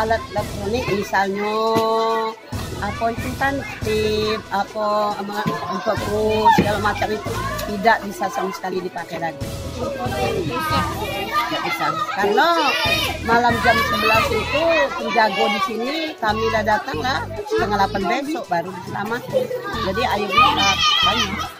alat elektronik misalnya apa itu kan tip apa untuk kru segala macam itu tidak bisa sama sekali dipakai lagi. Tidak bisa. Karena malam jam 11 itu penjago di sini kami udah datang lah setengah 8 besok baru diselamatkan. Jadi airnya banyak